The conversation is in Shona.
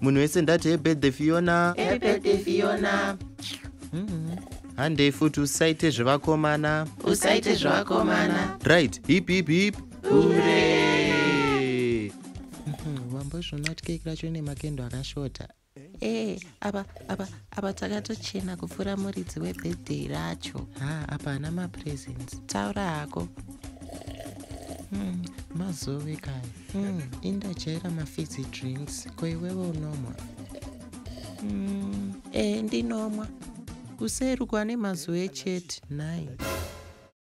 munhu wese ndati ebirthday fiona. Ebirthday fiona. Handei futi usaite zvevakomana usaite zvevakomana right hip hip hip. Ure wambozviona kuti keki racho ine makendo akashota ee apa apa apa takatochena kupfuura muridzi webirthday racho. Ha apa hana mapresents taura hako Hmm, mazove kaya Hmm, indajaira mafizzy drinks ko iwewe unomwa? Ee ndinomwa. Kuseri kwane mazuve chete. Nai